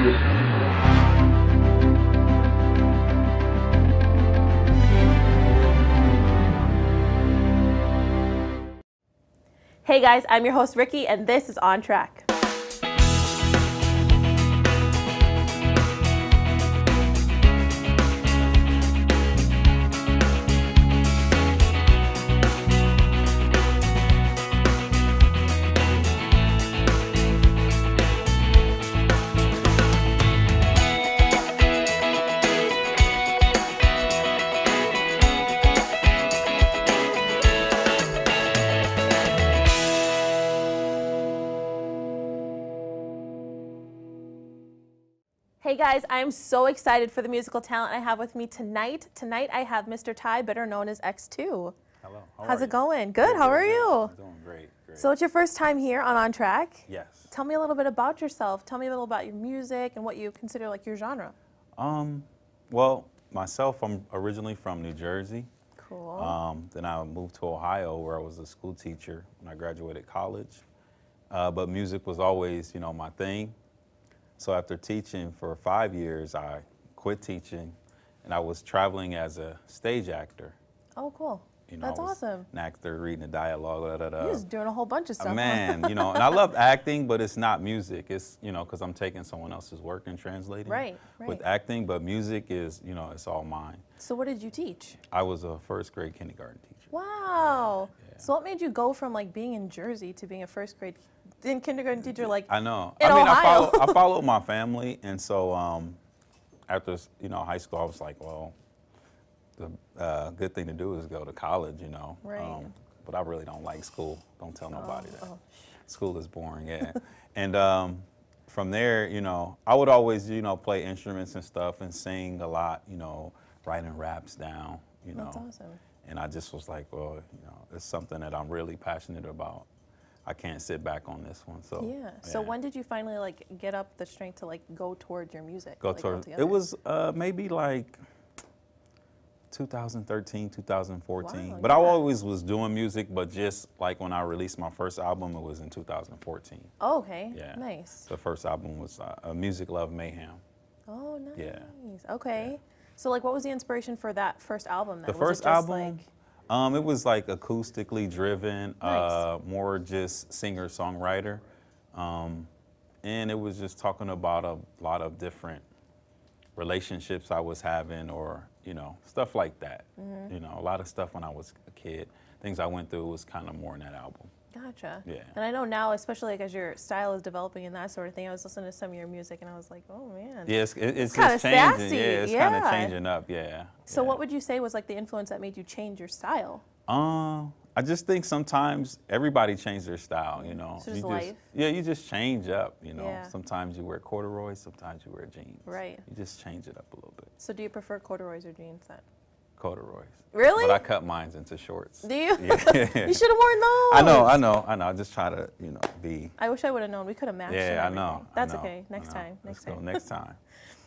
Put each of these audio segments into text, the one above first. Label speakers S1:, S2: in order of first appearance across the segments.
S1: Hey guys, I'm your host Ricky, and this is On Track. Guys, I'm so excited for the musical talent I have with me tonight. Tonight I have Mr. Ty, better known as X2.
S2: Hello. How
S1: How's it going? Good. How are
S2: good.
S1: you?
S2: I'm doing great. Great.
S1: So it's your first time here on On Track.
S2: yes.
S1: Tell me a little bit about yourself. Tell me a little about your music and what you consider like your genre.
S2: Um, well, myself, I'm originally from New Jersey.
S1: Cool.
S2: Um, then I moved to Ohio, where I was a school teacher when I graduated college. Uh, but music was always, you know, my thing. So after teaching for five years, I quit teaching, and I was traveling as a stage actor.
S1: oh, cool.
S2: You know,
S1: That's awesome.
S2: An actor reading a dialogue. Da, da, da.
S1: You're just doing a whole bunch of stuff.
S2: Man, you know, and I love acting, but it's not music. It's, you know, because I'm taking someone else's work and translating.
S1: Right, right.
S2: With acting, but music is, you know, it's all mine.
S1: So what did you teach?
S2: I was a first grade kindergarten teacher.
S1: Wow.
S2: Yeah.
S1: So what made you go from like being in Jersey to being a first grade in kindergarten teacher? Like
S2: I know. I mean, I follow, I followed my family, and so um, after you know high school, I was like, well, the uh, good thing to do is go to college, you know. Um,
S1: Right.
S2: but I really don't like school. Don't tell nobody that.
S1: oh,
S2: School is boring, yeah. and um, from there, you know, I would always, you know, play instruments and stuff and sing a lot, you know, writing raps down, you know.
S1: that's awesome.
S2: And I just was like, well, you know, it's something that I'm really passionate about. I can't sit back on this one. So
S1: Yeah. So when did you finally like get up the strength to like go towards your music?
S2: go
S1: like,
S2: towards
S1: altogether?
S2: it was uh, maybe like 2013 2014
S1: Wow,
S2: but i always was doing music but just like when i released my first album it was in 2014
S1: Oh, okay.
S2: yeah
S1: Nice.
S2: the first album was uh, music love mayhem
S1: Oh, nice.
S2: Yeah.
S1: Okay. So like, what was the inspiration for that first album? Then?
S2: the
S1: Was
S2: first
S1: just,
S2: album
S1: like-
S2: um, it was like acoustically driven
S1: Nice.
S2: uh, more just singer songwriter um, and it was just talking about a lot of different relationships i was having or you know stuff like that
S1: Mm-hmm.
S2: you know a lot of stuff when i was a kid things i went through was kind of more in that album
S1: Gotcha.
S2: Yeah.
S1: And I know now, especially like as your style is developing and that sort of thing, I was listening to some of your music and I was like, oh man.
S2: yeah it's, it- it's,
S1: kinda
S2: changing
S1: sassy,
S2: yeah it's kind of changing up yeah
S1: So
S2: yeah.
S1: what would you say was like the influence that made you change your style?
S2: Uh, I just think sometimes everybody changes their style, you know.
S1: So just
S2: you
S1: life?
S2: Yeah, you just change up, you know.
S1: Yeah.
S2: Sometimes you wear corduroys, sometimes you wear jeans.
S1: Right.
S2: You just change it up a little bit.
S1: So do you prefer corduroys or jeans then?
S2: Corduroys.
S1: Really?
S2: But I cut mines into shorts.
S1: Do you?
S2: Yeah.
S1: you should have worn those.
S2: I know, I know, I know. I just try to, you know, be.
S1: I wish I would have known. We could have matched.
S2: Yeah, I know.
S1: everything.
S2: I
S1: That's
S2: know,
S1: okay. Next time.
S2: Let's
S1: Next
S2: go
S1: time.
S2: next time.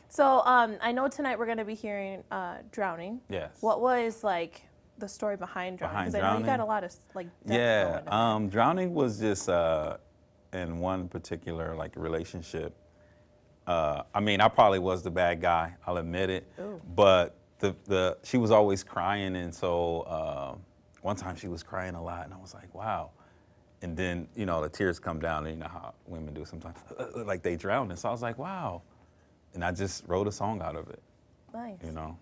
S1: So um, I know tonight we're going to be hearing uh, "Drowning."
S2: Yes.
S1: What was like the story behind "Drowning"?
S2: Behind
S1: I know you got a lot of like.
S2: Yeah,
S1: going in there.
S2: um, drowning was just uh, in one particular like relationship. Uh, I mean, I probably was the bad guy. I'll admit it.
S1: Ooh.
S2: But the the she was always crying, and so uh, one time she was crying a lot, and I was like, wow. And then you know the tears come down, and you know how women do sometimes, like they drown. And so I was like, wow. And I just wrote a song out of it.
S1: nice.
S2: You know.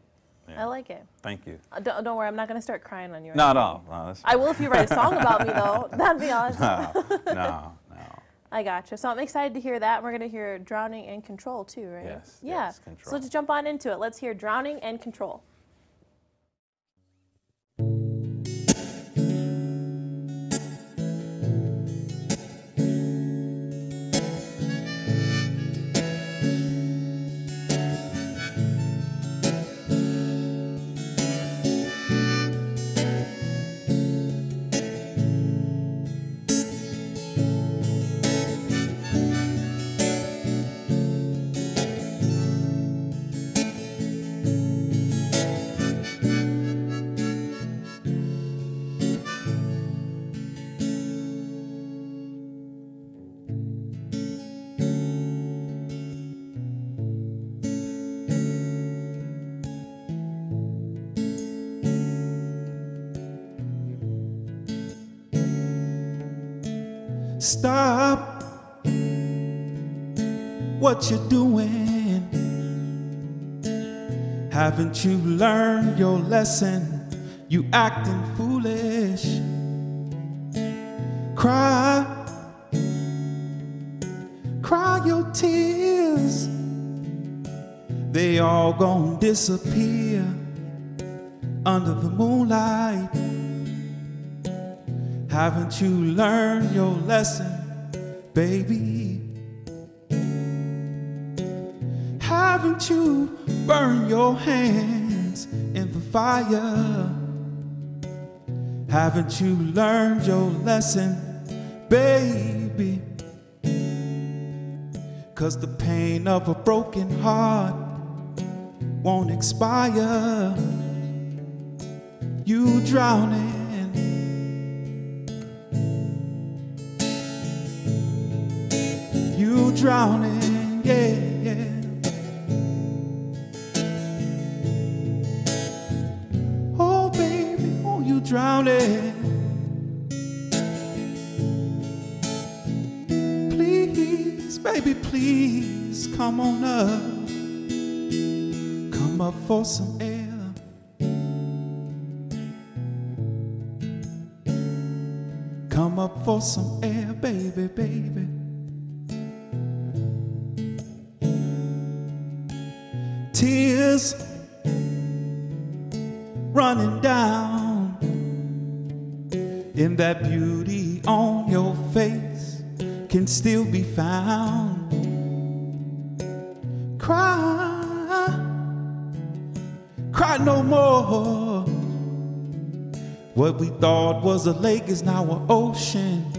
S1: I like it.
S2: Thank you.
S1: Uh, don't, don't worry, I'm not going to start crying on you. Not
S2: No,
S1: anything.
S2: no.
S1: I will if you write a song about me though. That'd be awesome.
S2: no, no.
S1: I gotcha. So I'm excited to hear that. We're going to hear "Drowning" and "Control" too, right?
S2: Yes,
S1: Yeah.
S2: yes,
S1: So let's jump on into it. Let's hear "Drowning" and "Control."
S3: Stop what you're doing. Haven't you learned your lesson? You acting foolish. Cry, cry your tears. They all gonna disappear under the moonlight. Haven't you learned your lesson, baby? Haven't you burned your hands in the fire? Haven't you learned your lesson, baby? Cause the pain of a broken heart won't expire. You drowning. Drowning, yeah, yeah. Oh, baby, oh, you drowning. Please, baby, please come on up. Come up for some air. Come up for some air, baby, baby. Tears running down in that beauty on your face can still be found. Cry, cry no more. What we thought was a lake is now an ocean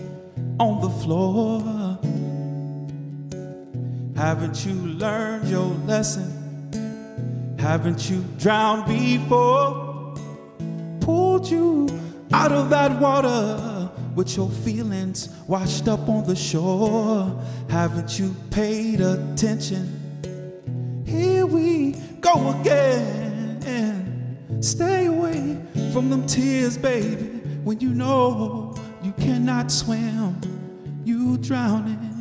S3: on the floor. Haven't you learned your lesson? Haven't you drowned before? Pulled you out of that water with your feelings washed up on the shore. Haven't you paid attention? Here we go again. Stay away from them tears, baby, when you know you cannot swim. You. Drowning.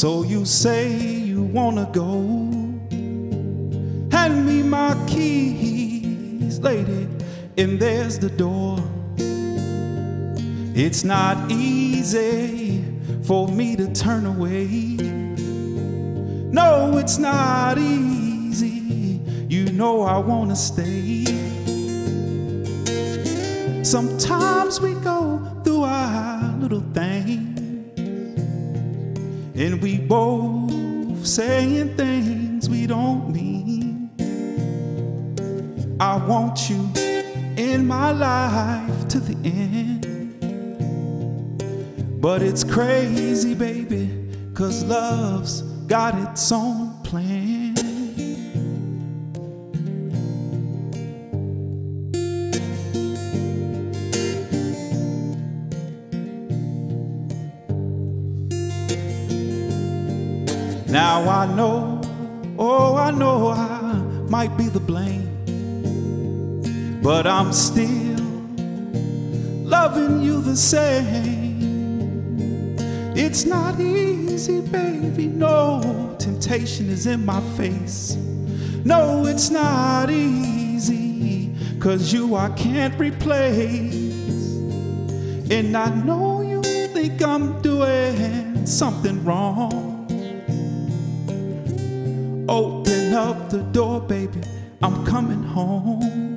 S3: So you say you wanna go. Hand me my keys, lady, and there's the door. It's not easy for me to turn away. No, it's not easy. You know I wanna stay. Sometimes we And we both saying things we don't mean. I want you in my life to the end. But it's crazy, baby, cause love's got its own plan. Now I know, oh, I know I might be the blame, but I'm still loving you the same. It's not easy, baby, no, temptation is in my face. No, it's not easy, cause you I can't replace. And I know you think I'm doing something wrong. Up the door, baby, I'm coming home.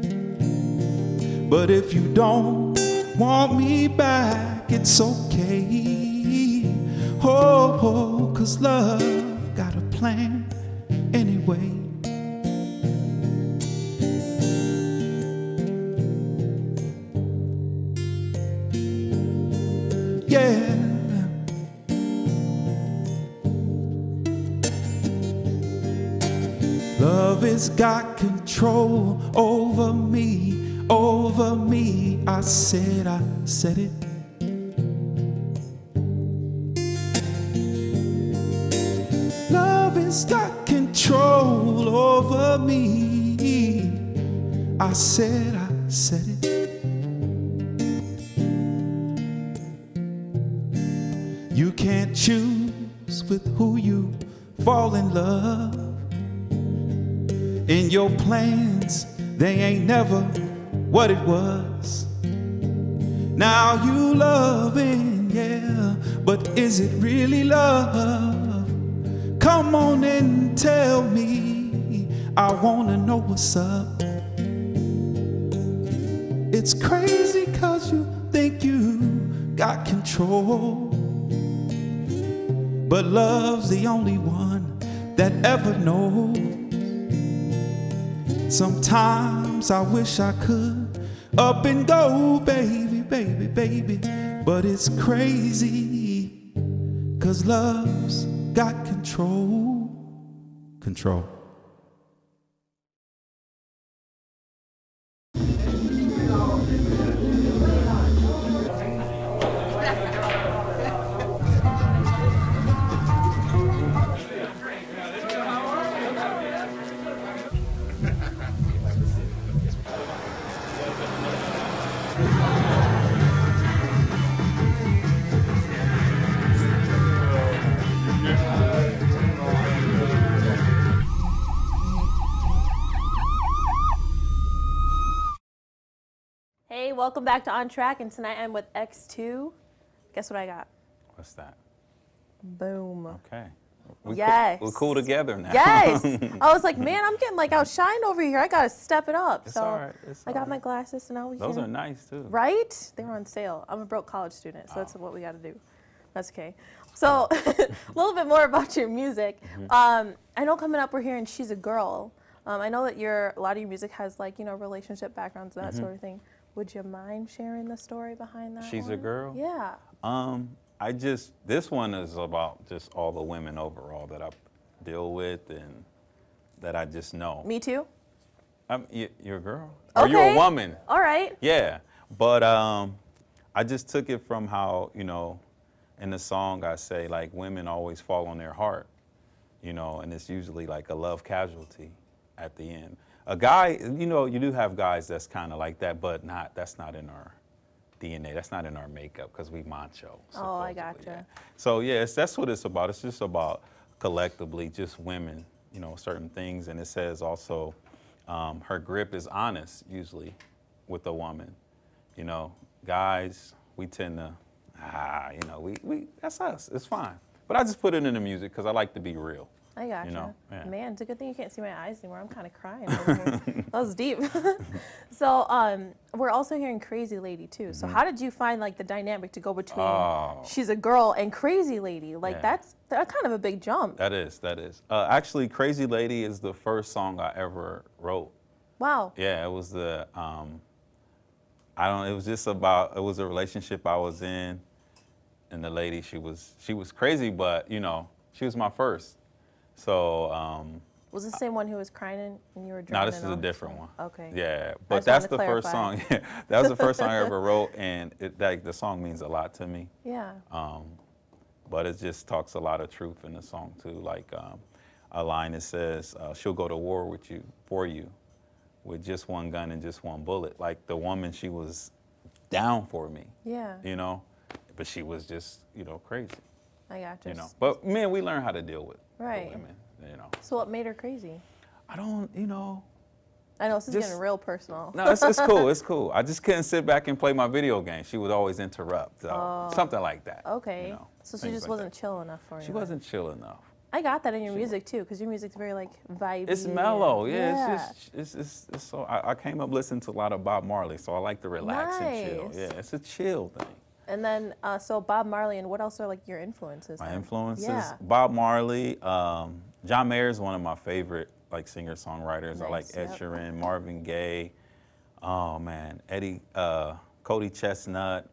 S3: But if you don't want me back, it's okay. Oh, oh cause love got a plan has got control over me, over me. I said, I said it. Love has got control over me. I said, I said it. Plans, they ain't never what it was. Now you loving, yeah, but is it really love? Come on and tell me, I wanna know what's up. It's crazy cause you think you got control. But love's the only one that ever knows. Sometimes I wish I could up and go, baby, baby, baby. But it's crazy, cause love's got control. Control.
S1: Welcome back to On Track, and tonight I'm with X2. Guess what I got?
S2: What's that?
S1: Boom.
S2: Okay. We
S1: Yes.
S2: Cool, we're cool together now.
S1: Yes. I was like, man, I'm getting like outshined over here. I gotta step it up.
S2: It's
S1: so
S2: all right. It's
S1: I
S2: all
S1: got my
S2: right.
S1: glasses, so now we
S2: Those
S1: can.
S2: are nice too.
S1: Right? They were on sale. I'm a broke college student, so
S2: Oh.
S1: that's what we got to do. That's okay. So, a little bit more about your music.
S2: Mm-hmm.
S1: Um, I know coming up we're hearing "She's a Girl." Um, I know that your a lot of your music has like you know relationship backgrounds and that sort of thing. Would you mind sharing the story behind that?
S2: She's a? Girl?
S1: Yeah.
S2: Um, I just this one is about just all the women overall that I deal with and that I just know.
S1: Me too.
S2: I'm, you, you're a girl, Okay. or you're a woman.
S1: All right.
S2: Yeah, but um, I just took it from how you know, in the song I say like women always fall on their heart, you know, and it's usually like a love casualty at the end. A guy, you know, you do have guys that's kind of like that, but not that's not in our DNA. That's not in our makeup because we macho.
S1: Oh, I gotcha.
S2: yeah. So yes, that's what it's about. It's just about collectively just women, you know, certain things, and it says also um, her grip is honest usually with a woman. You know, guys, we tend to, ah, you know, we, we that's us. It's fine. But I just put it in the music because I like to be real.
S1: I gotcha.
S2: know, yeah.
S1: Man, it's a good thing you can't see my eyes anymore. I'm kind of crying. that was deep. so um, we're also hearing Crazy Lady too. So how did you find like the dynamic to go between
S2: Mm-hmm. Oh.
S1: She's a Girl and Crazy Lady? Like
S2: Yeah.
S1: that's that's kind of a big jump.
S2: That is, that is. Uh, actually, Crazy Lady is the first song I ever wrote.
S1: Wow.
S2: Yeah, it was the um, I don't. It was just about. It was a relationship I was in, and the lady she was she was crazy, but you know she was my first. So um,
S1: Was this the same one who was crying and you were
S2: now
S1: drowning?
S2: this is a different one.
S1: Okay.
S2: Yeah, but that's the first song. that was the first song I ever wrote, and it, the song means a lot to me.
S1: Yeah.
S2: Um, but it just talks a lot of truth in the song too. Like um, a line that says, uh, "She'll go to war with you for you, with just one gun and just one bullet." Like the woman, she was down for me,
S1: Yeah.
S2: you know, but she was just, you know, crazy,
S1: I gotcha.
S2: you know. But man, we learn how to deal with
S1: Right.
S2: women, you know.
S1: So what made her crazy?
S2: I don't, you know.
S1: I know this is
S2: Just-
S1: getting real personal.
S2: No, it's, it's cool. It's cool. I just couldn't sit back and play my video game. She would always interrupt. So oh. something like that. you
S1: Oh. Okay.
S2: know,
S1: so she just
S2: like
S1: wasn't
S2: that.
S1: chill enough for you.
S2: She wasn't chill enough.
S1: I got that in your music too, because your music's very like vibey.
S2: It's mellow, yeah.
S1: yeah.
S2: It's just, it's, it's, it's so. I, I came up listening to a lot of Bob Marley, so I like to relax and chill. Yeah, it's a chill thing.
S1: And then, uh, so Bob Marley, and what else are like your influences?
S2: My influences:
S1: Yeah.
S2: Bob Marley, um, John Mayer is one of my favorite like singer songwriters. I like
S1: Nice,
S2: Ed
S1: yep.
S2: Sheeran, Marvin Gaye. Oh man, Eddie, uh, Cody Chesnutt.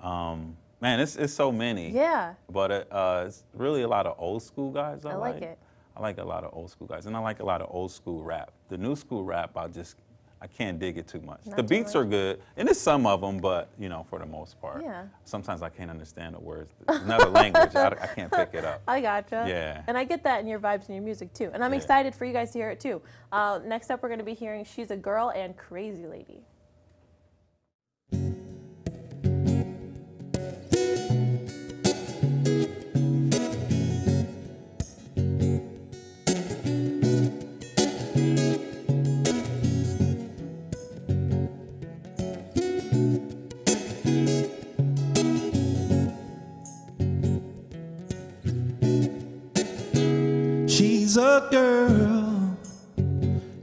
S2: Um, man, it's it's so many.
S1: Yeah.
S2: But uh, uh, it's really a lot of old school guys. I,
S1: I like it.
S2: I like a lot of old school guys, and I like a lot of old school rap. The new school rap, I just I can't dig it too much.
S1: Not
S2: the beats
S1: much?
S2: are good, and it's some of them, but you know, for the most part,
S1: Yeah.
S2: Sometimes I can't understand the words. Another language, I, I can't pick it up.
S1: I gotcha.
S2: Yeah.
S1: And I get that in your vibes and your music too. And I'm
S2: Yeah.
S1: excited for you guys to hear it too. Uh, next up, we're going to be hearing She's a Girl and Crazy Lady.
S3: A girl,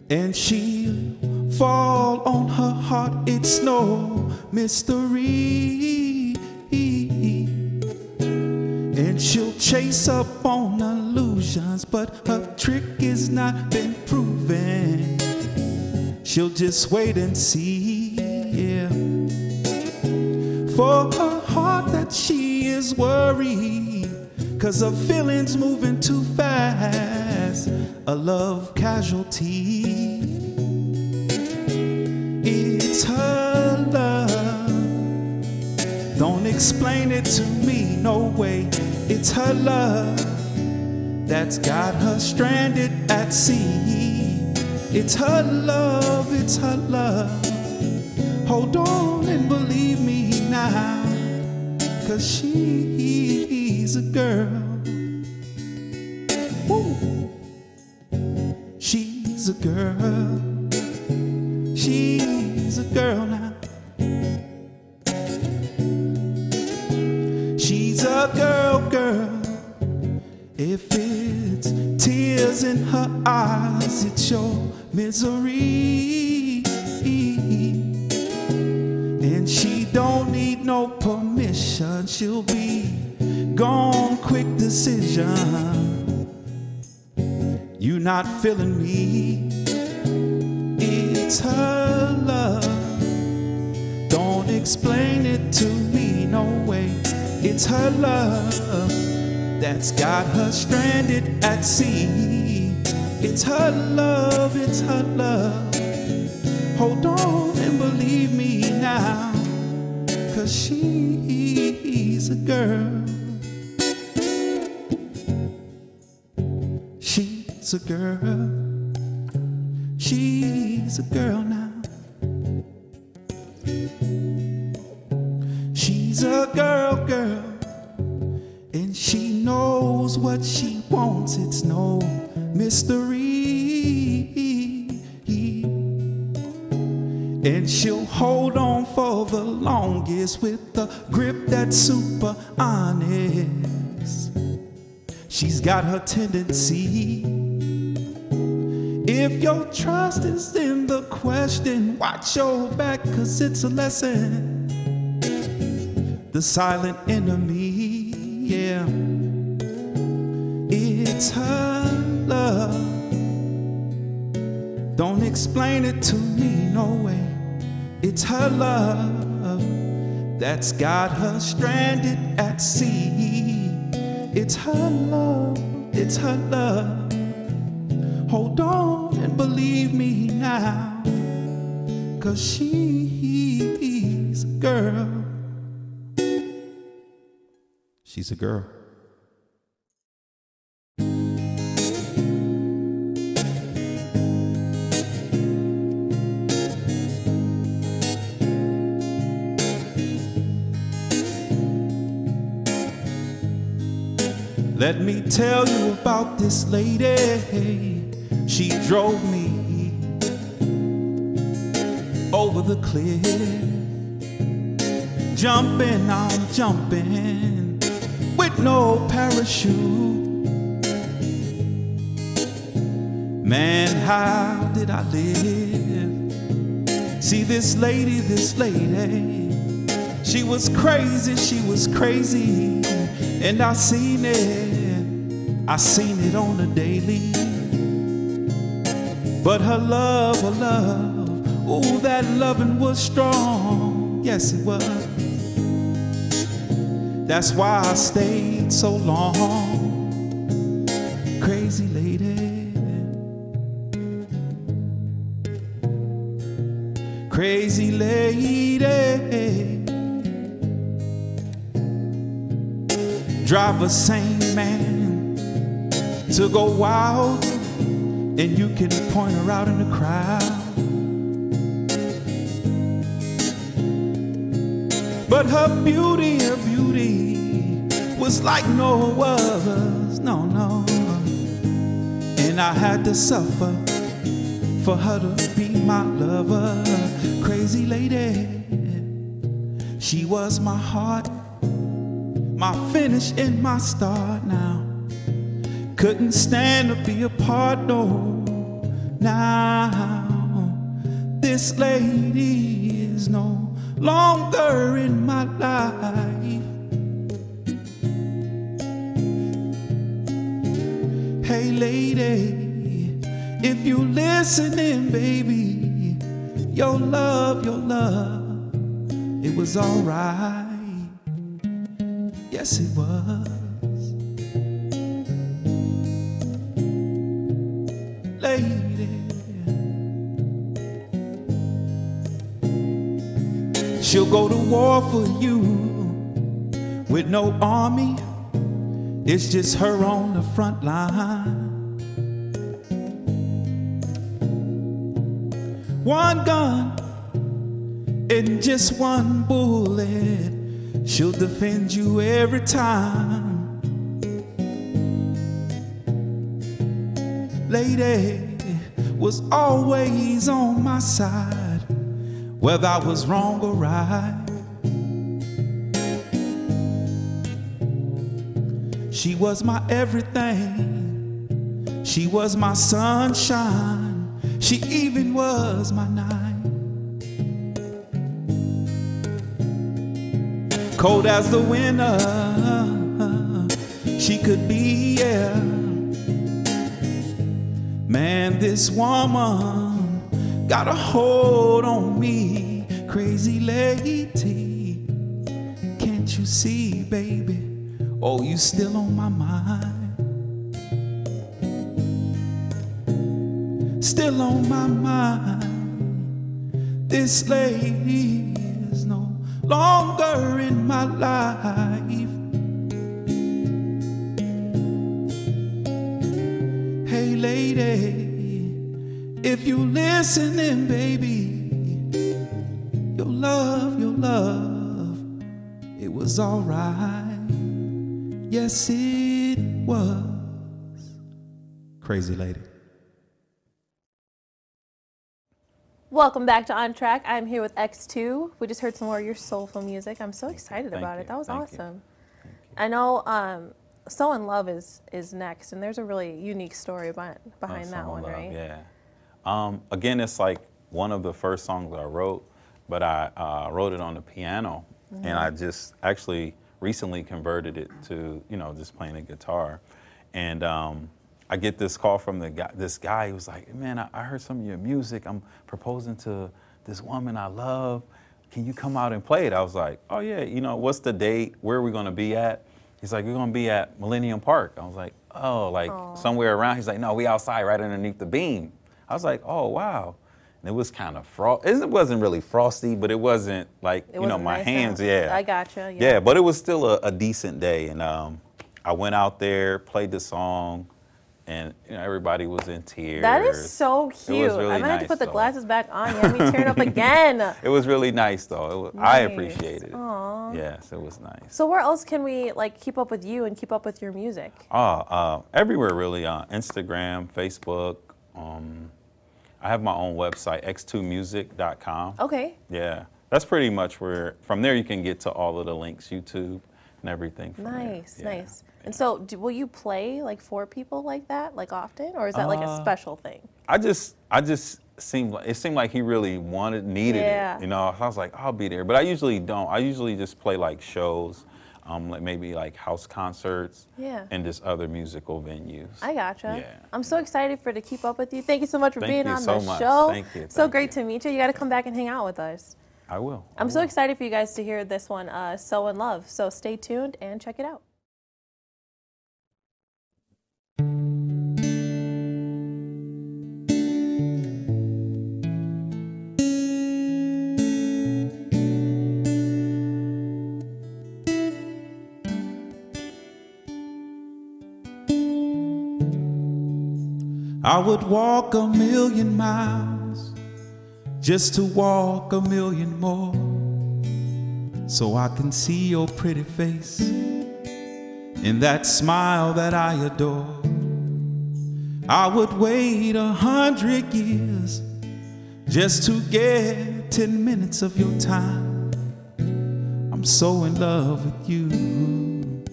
S3: and she'll fall on her heart. It's no mystery. And she'll chase up on illusions, but her trick is not been proven. She'll just wait and see. Yeah. For her heart that she is worried, cause her feelings moving too fast. A love casualty. It's her love. Don't explain it to me, no way. It's her love that's got her stranded at sea. It's her love, it's her love. Hold on and believe me now, cause she's a girl. Misery. And she don't need no permission. She'll be gone, quick decision. You not feeling me. It's her love. Don't explain it to me, no way. It's her love that's got her stranded at sea. It's her love, it's her love. Hold on and believe me now, cause she's a girl. She's a girl. She's a girl now. She's a girl, girl. And she knows what she wants, it's no mystery. And she'll hold on for the longest with a grip that's super honest. She's got her tendency. If your trust is in the question, watch your back, cause it's a lesson. The silent enemy, yeah. It's her love. Don't explain it to me, no way. It's her love that's got her stranded at sea. It's her love, it's her love. Hold on and believe me now, cause she's a girl. She's a girl. Let me tell you about this lady. She drove me over the cliff. Jumping, I'm jumping with no parachute. Man, how did I live? See this lady, this lady, she was crazy, she was crazy, and I seen it, I seen it on the daily. But her love, her love, oh, that loving was strong, yes it was. That's why I stayed so long, crazy lady. crazy lady. Drive a sane man to go wild, and you can point her out in the crowd. But her beauty, her beauty was like no other's, no, no. And I had to suffer for her to be my lover, crazy lady. She was my heart, my finish and my start now. Couldn't stand to be apart, no. Now, this lady is no longer in my life. Hey, lady, if you listening, baby, your love, your love, it was alright. Yes, it was. She'll go to war for you with no army. It's just her on the front line. One gun and just one bullet. She'll defend you every time. Lady was always on my side, whether I was wrong or right. She was my everything. She was my sunshine. She even was my night. Cold as the winter, she could be, yeah. Man, this woman got a hold on me, crazy lady. Can't you see, baby? Oh, you still on my mind. Still on my mind. This lady is no longer in my life. Hey, lady, if you listening, baby, your love, your love, it was alright. Yes, it was. Crazy lady.
S1: Welcome back to On Track. I'm here with X2. We just heard some more of your soulful music. I'm so excited
S2: Thank
S1: about
S2: you.
S1: it. That was
S2: Thank you.
S1: awesome. I know um, So in Love is is next, and there's a really unique story behind, behind
S2: Uh,
S1: that one,
S2: Love,
S1: right?
S2: Yeah. Um, again, it's like one of the first songs I wrote, but I uh, wrote it on the piano, and I
S1: Mm-hmm.
S2: just actually recently converted it to you know just playing a guitar, and um, I get this call from the guy. This guy he was like, "Man, I, I heard some of your music. I'm proposing to this woman I love. Can you come out and play it?" I was like, "Oh yeah. You know, what's the date? Where are we going to be at?" He's like, "We're going to be at Millennium Park." I was like, "Oh, like
S1: Aw.
S2: somewhere around." He's like, "No, we outside, right underneath the beam." I was like, "Oh wow." And it was kind of frost. It wasn't really frosty, but it wasn't like
S1: It
S2: you know my
S1: nice
S2: hands.
S1: out.
S2: Yeah,
S1: I gotcha.
S2: yeah,
S1: Yeah.
S2: but it was still a, a decent day, and um, I went out there, played the song, and you know, everybody was in tears.
S1: That is so cute.
S2: really
S1: I might have to
S2: nice,
S1: put the
S2: though.
S1: glasses back on. You had me tear it up again.
S2: It was really nice, though. It was, I
S1: Nice.
S2: appreciated it.
S1: Aw.
S2: Yes, it was nice.
S1: So where else can we like keep up with you and keep up with your music?
S2: Oh, uh, everywhere really. Uh, Instagram, Facebook. Um, I have my own website, x2music.com.
S1: Okay.
S2: Yeah, that's pretty much where. From there, you can get to all of the links: YouTube, and everything.
S1: Nice,
S2: Yeah.
S1: nice. And so, do, will you play like for people like that, like often, or is that like a
S2: Uh,
S1: special thing?
S2: I just, I just seemed like it seemed like he really wanted, needed
S1: Yeah.
S2: it. You know, I was like, I'll be there. But I usually don't. I usually just play like shows, um, like maybe like house concerts,
S1: Yeah.
S2: and just other musical venues.
S1: I gotcha.
S2: Yeah.
S1: I'm so excited for to keep up with you. Thank you so much for
S2: Thank
S1: being on
S2: so
S1: the
S2: much.
S1: show.
S2: Thank you,
S1: So
S2: thank
S1: great
S2: you.
S1: to meet you. You got to come back and hang out with us.
S2: I will. I
S1: I'm so excited for you guys to hear this one, uh, "So in Love." So stay tuned and check it out.
S3: I would walk a million miles just to walk a million more so I can see your pretty face in that smile that I adore. I would wait a hundred years just to get ten minutes of your time. I'm so in love with you,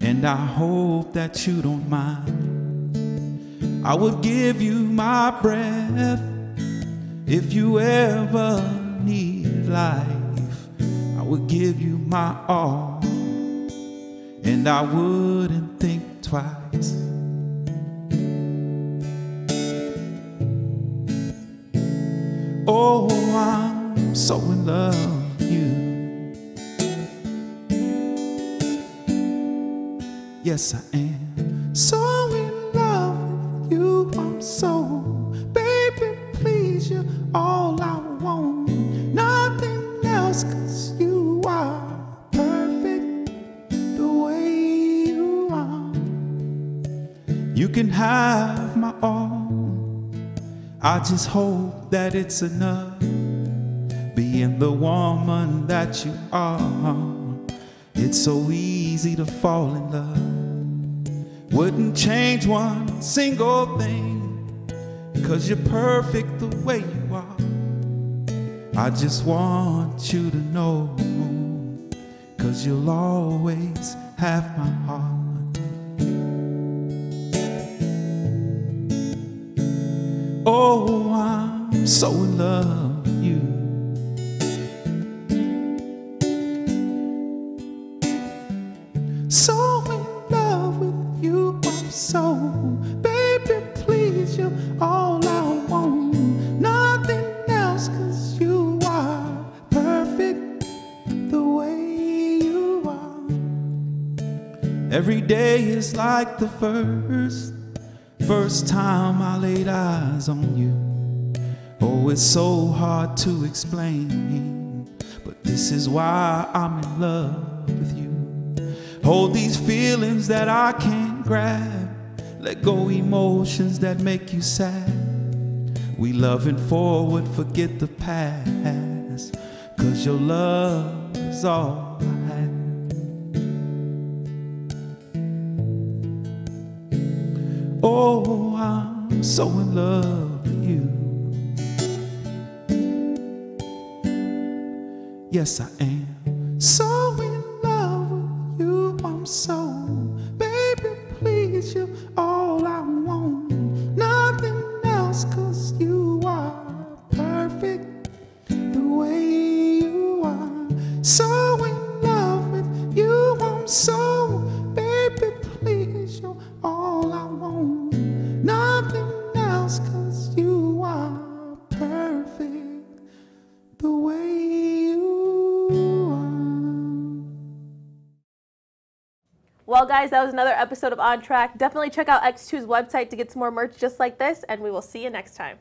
S3: and I hope that you don't mind. I would give you my breath if you ever need life. I would give you my all, and I wouldn't think twice. Oh, I'm so in love with you. Yes, I am so can have my all. I just hope that it's enough. Being the woman that you are. It's so easy to fall in love. Wouldn't change one single thing. Cause you're perfect the way you are. I just want you to know. Cause you'll always have my heart. Oh, I'm so in love with you. So in love with you, I'm so. Baby, please, you're all I want. Nothing else, cause you are perfect the way you are. Every day is like the first. First time I laid eyes on you. Oh, it's so hard to explain. But this is why I'm in love with you. Hold these feelings that I can't grab. Let go emotions that make you sad. We loving forward, forget the past. Cause your love is all Oh, I'm so in love with you. Yes, I am. So in love with you. I'm so,
S1: guys, that was another episode of On Track. Definitely check out X2's website to get some more merch just like this, and we will see you next time.